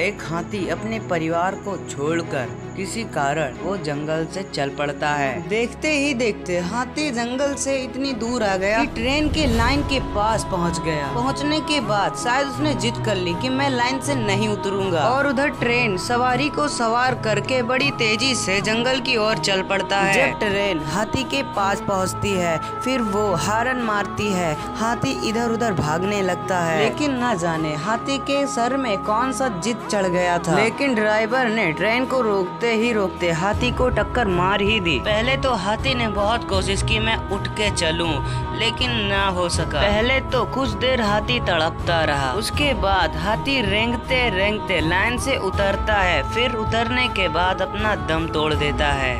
एक हाथी अपने परिवार को छोड़कर किसी कारण वो जंगल से चल पड़ता है। देखते ही देखते हाथी जंगल से इतनी दूर आ गया कि ट्रेन के लाइन के पास पहुँच गया। पहुँचने के बाद शायद उसने जिद कर ली कि मैं लाइन से नहीं उतरूँगा। और उधर ट्रेन सवारी को सवार करके बड़ी तेज़ी से जंगल की ओर चल पड़ता है। जब ट्रेन हाथी के पास पहुँचती है, फिर वो हारन मारती है। हाथी इधर उधर भागने लगता है। लेकिन न जाने हाथी के सर में कौन सा जिद चढ़ गया था। लेकिन ड्राइवर ने ट्रेन को रोकते ही रोकते हाथी को टक्कर मार ही दी। पहले तो हाथी ने बहुत कोशिश की मैं उठ के चलूँ लेकिन ना हो सका। पहले तो कुछ देर हाथी तड़पता रहा। उसके बाद हाथी रेंगते रेंगते लाइन से उतरता है फिर उतरने के बाद अपना दम तोड़ देता है।